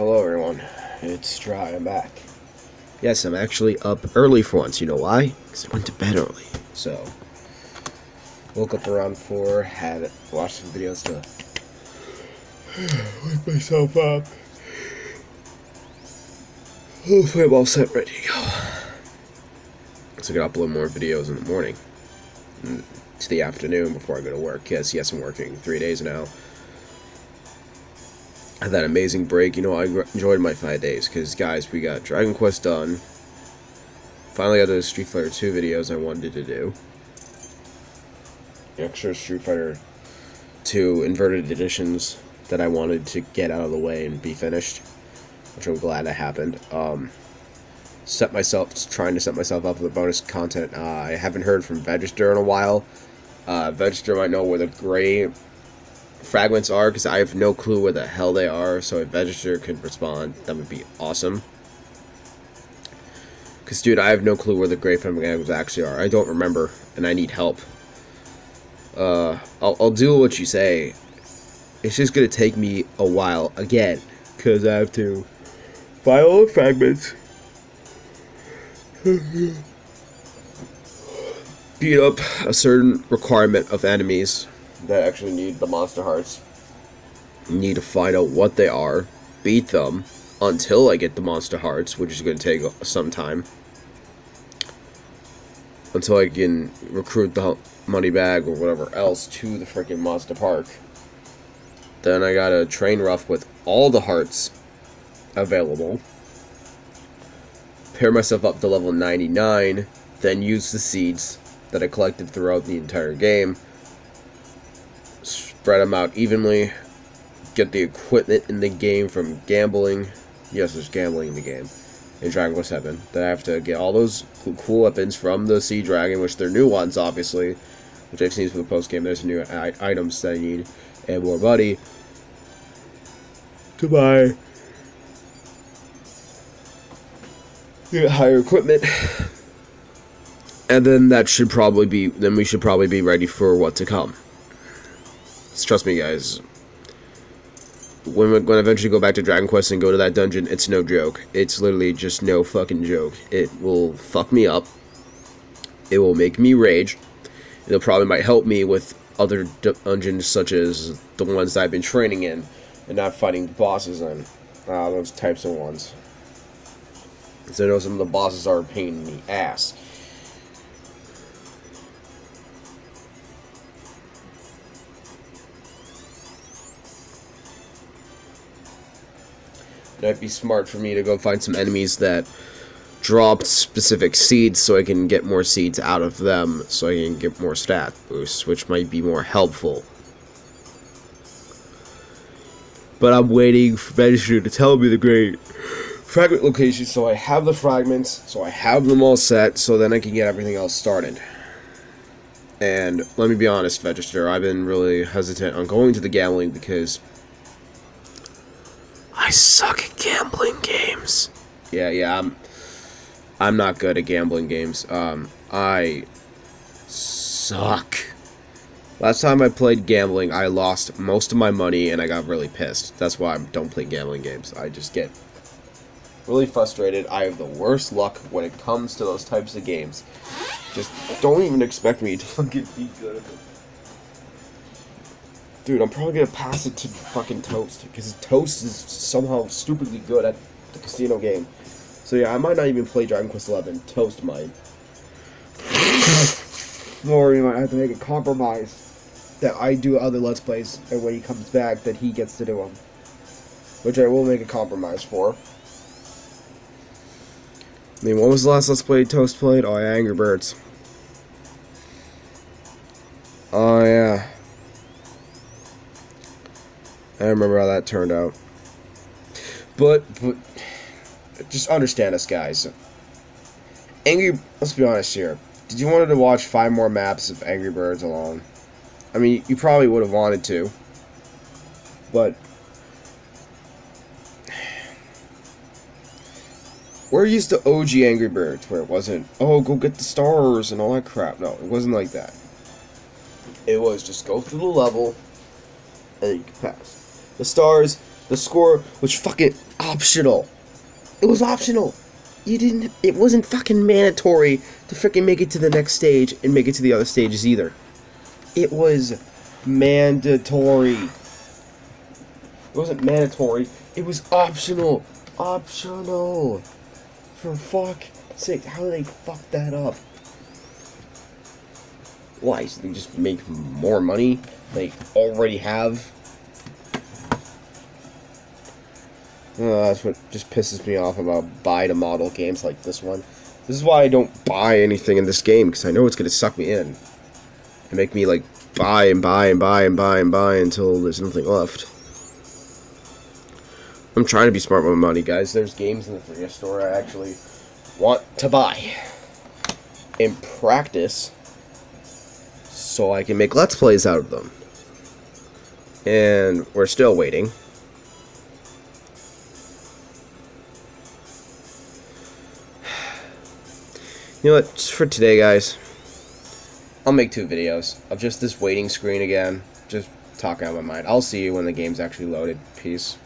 hello everyone. It's Dry, I'm back. Yes, I'm actually up early for once. You know why? Because I went to bed early. So, woke up around 4, had watched some videos to wake myself up. Hopefully I'm all set, ready to go. So I can upload more videos in the morning. mm, To the afternoon before I go to work. Yes, yes, I'm working three days now had that amazing break. You know, I enjoyed my five days because, guys, we got Dragon Quest done. Finally got those Street Fighter 2 videos I wanted to do. The extra Street Fighter 2 inverted editions that I wanted to get out of the way and be finished, which I'm glad that happened. Um, set myself, trying to set myself up with bonus content. Uh, I haven't heard from Vegister in a while. Uh, Vegister might know where the gray fragments are because I have no clue where the hell they are. So if Vegister could respond, that would be awesome. Because, dude, I have no clue where the gray fragments actually are. I don't remember, and I need help. Uh, I'll, I'll do what you say. It's just gonna take me a while again because I have to find all the fragments. Beat up a certain requirement of enemies that actually need the monster hearts. Need to find out what they are, beat them until I get the monster hearts, which is going to take some time. Until I can recruit the money bag or whatever else to the freaking monster park. Then I gotta train rough with all the hearts available. Pair myself up to level 99, then use the seeds that I collected throughout the entire game spread them out evenly, get the equipment in the game from gambling. Yes, there's gambling in the game in Dragon Quest 7. Then I have to get all those cool weapons from the Sea Dragon, which they're new ones, obviously, which I've seen for the post game. There's new items that I need, and more money to buy. Higher equipment. And then that should probably be, then we should probably be ready for what to come. Trust me, guys. When when I eventually go back to Dragon Quest and go to that dungeon, it's no joke. It's literally just no fucking joke. It will fuck me up. It will make me rage. It'll probably might help me with other dungeons such as the ones I've been training in and not fighting bosses in. Uh, those types of ones. Because I know some of the bosses are a pain in the ass. It'd be smart for me to go find some enemies that dropped specific seeds so I can get more seeds out of them so I can get more stat boosts, which might be more helpful. But I'm waiting for Vegister to tell me the great fragment location so I have the fragments, so I have them all set, so then I can get everything else started. And let me be honest, Vegister, I've been really hesitant on going to the gambling because I suck at gambling games. Yeah, yeah, I'm I'm not good at gambling games. Um, I suck. Last time I played gambling, I lost most of my money and I got really pissed. That's why I don't play gambling games. I just get really frustrated. I have the worst luck when it comes to those types of games. Just don't even expect me to be good at them. Dude, I'm probably gonna pass it to fucking Toast because Toast is somehow stupidly good at the casino game. So yeah, I might not even play Dragon Quest XI. Toast might. or you might have to make a compromise that I do other Let's Plays, and when he comes back, that he gets to do them. Which I will make a compromise for. I mean, when was the last Let's Play Toast played? Oh, yeah, Angry Birds. Remember how that turned out. But, but, just understand us, guys. Angry, let's be honest here. Did you want to watch five more maps of Angry Birds alone? I mean, you probably would have wanted to. But, we're used to OG Angry Birds, where it wasn't, oh, go get the stars and all that crap. No, it wasn't like that. It was just go through the level, and you can pass. The stars, The score was fucking optional. It was optional. You didn't. It wasn't fucking mandatory to freaking make it to the next stage and make it to the other stages either. It was mandatory. It wasn't mandatory. It was optional. Optional. For fuck sake, how did they fuck that up? Why? So they just make more money? They already have? Uh, that's what just pisses me off about buy to model games like this one. This is why I don't buy anything in this game, because I know it's going to suck me in. And make me, like, buy and buy and buy and buy and buy until there's nothing left. I'm trying to be smart with my money, guys. There's games in the 3DS store I actually want to buy. In practice, so I can make Let's Plays out of them. And we're still waiting. You know what? Just for today, guys, I'll make two videos of just this waiting screen again. Just talking out my mind. I'll see you when the game's actually loaded. Peace.